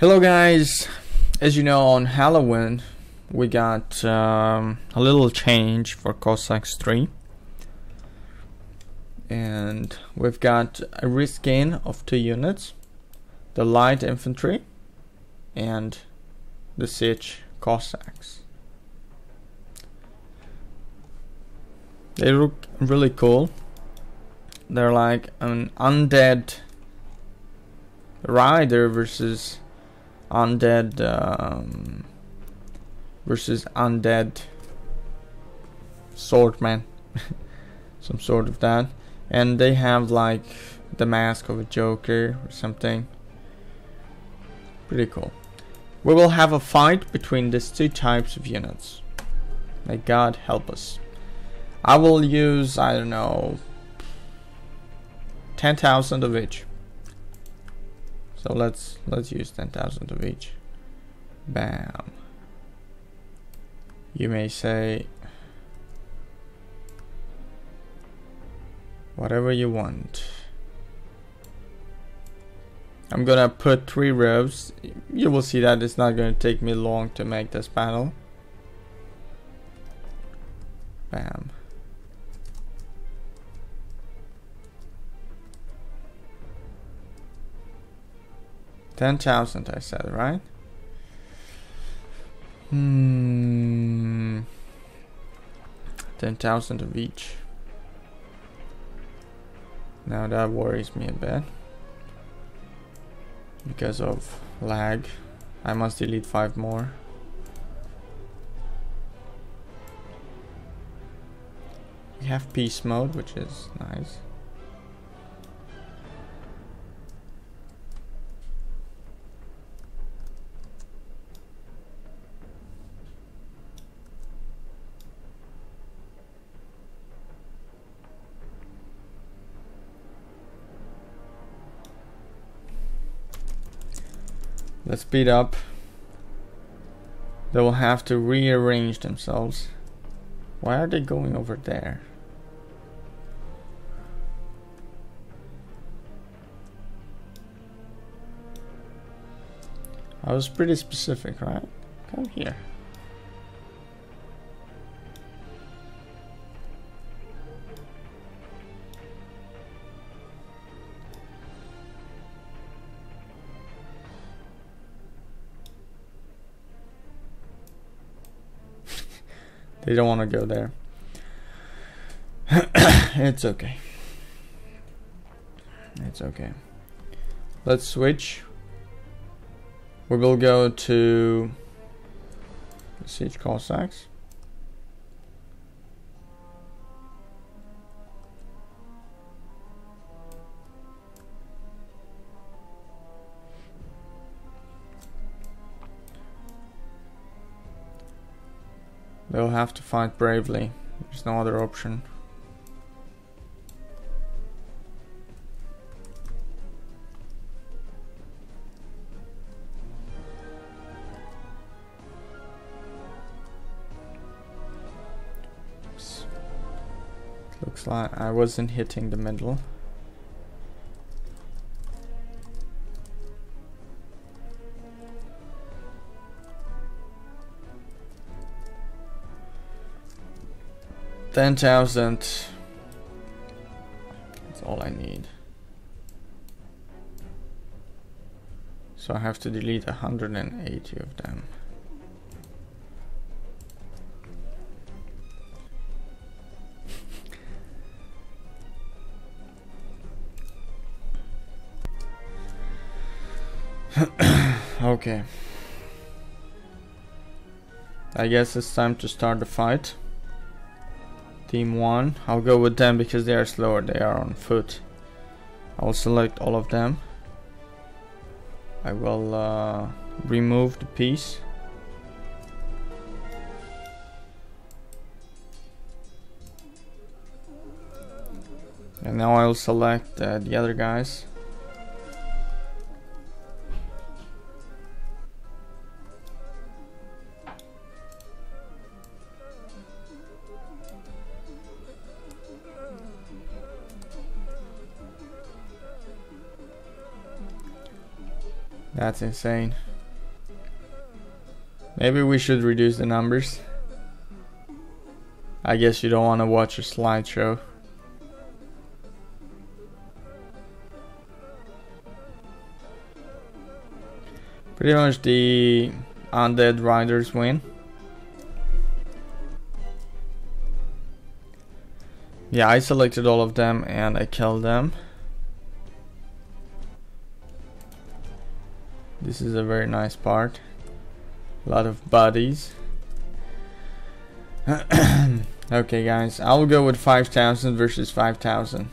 Hello guys, as you know on Halloween we got um, a little change for Cossacks 3 and we've got a reskin of two units the light infantry and the siege Cossacks they look really cool. They're like an undead rider versus undead um, versus undead swordman some sort of that. And they have like the mask of a joker or something. Pretty cool. We will have a fight between these two types of units. May god help us. I will use i don't know 10,000 of each so let's let's use 10,000 of each. Bam. You may say whatever you want. I'm gonna put three rows. You will see that it's not gonna take me long to make this panel. Bam. 10,000 I said, right? Hmm. 10,000 of each. Now that worries me a bit. Because of lag. I must delete 5 more. We have peace mode, which is nice. Let's speed up. They will have to rearrange themselves. Why are they going over there? I was pretty specific, right? Come here. They don't want to go there. it's okay. It's okay. Let's switch. We will go to Siege Cossacks. They'll have to fight bravely. There's no other option. Looks like I wasn't hitting the middle. 10,000. That's all I need. So I have to delete 180 of them. okay. I guess it's time to start the fight. Team 1. I'll go with them because they are slower. They are on foot. I will select all of them. I will uh, remove the peace. And now I'll select uh, the other guys. That's insane. Maybe we should reduce the numbers. I guess you don't want to watch a slideshow. Pretty much the undead riders win. Yeah, I selected all of them and I killed them. This is a very nice part. A lot of bodies. okay guys, I'll go with 5000 versus 5000.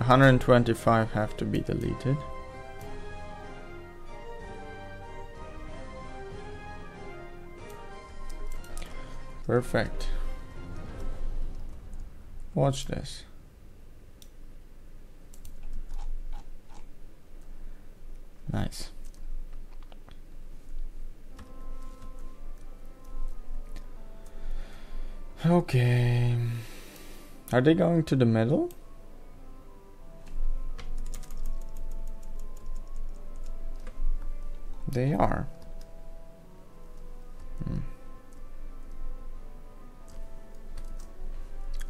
125 have to be deleted. Perfect. Watch this. Nice. Okay. Are they going to the middle? They are. Hmm.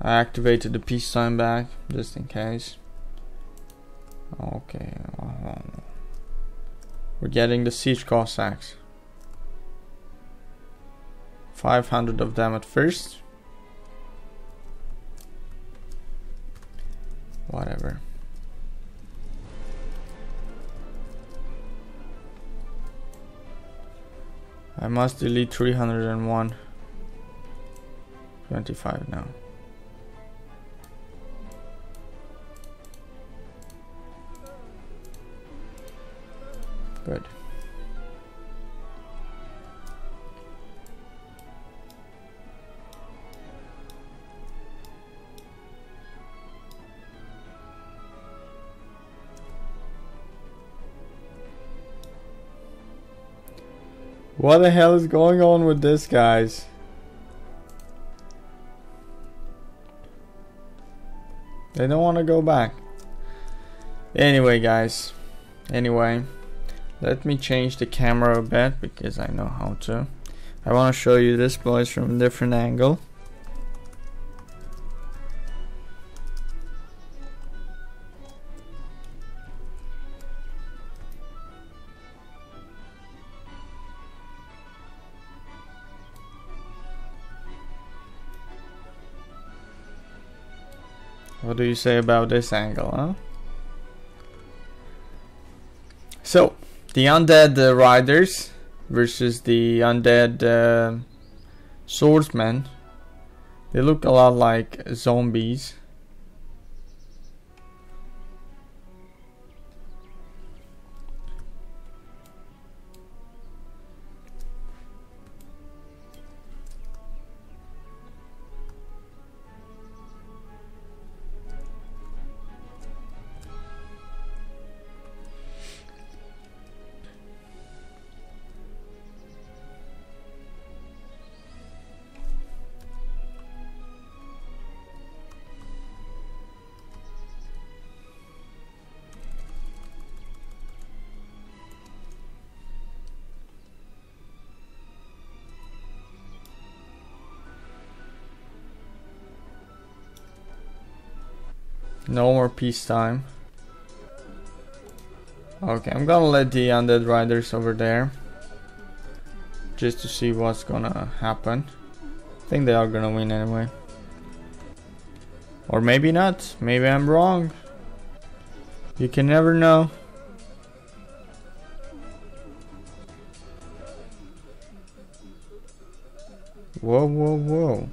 I activated the peace sign back just in case. Okay. We're getting the siege Cossacks. 500 of them at first. Whatever. I must delete 301 25 now. Good What the hell is going on with this, guys? They don't want to go back. Anyway, guys. Anyway, let me change the camera a bit because I know how to. I want to show you this, boys, from a different angle. What do you say about this angle, huh? So, the undead uh, riders versus the undead uh, swordsmen. They look a lot like zombies. No more peacetime. Okay, I'm gonna let the undead riders over there. Just to see what's gonna happen. I think they are gonna win anyway. Or maybe not. Maybe I'm wrong. You can never know. Whoa, whoa, whoa.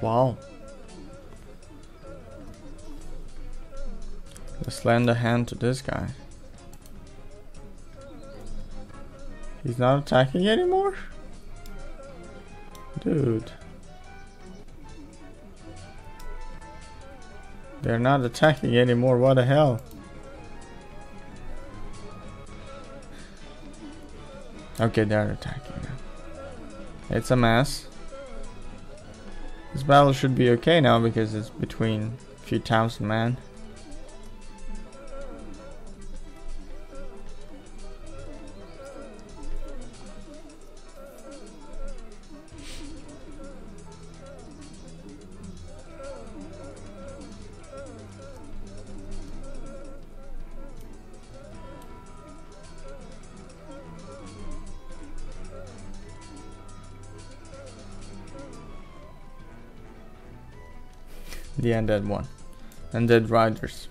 Wow. Let's lend a hand to this guy. He's not attacking anymore? Dude. They're not attacking anymore, what the hell? Okay, they're attacking now. It's a mess. This battle should be okay now because it's between a few thousand men. The undead one. Undead riders.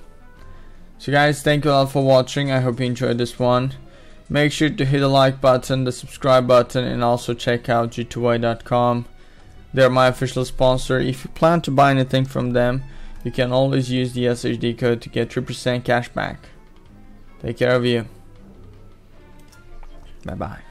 So guys thank you all for watching. I hope you enjoyed this one. Make sure to hit the like button the subscribe button and also check out g2a.com they're my official sponsor. If you plan to buy anything from them you can always use the shd code to get 3% cash back. Take care of you. Bye bye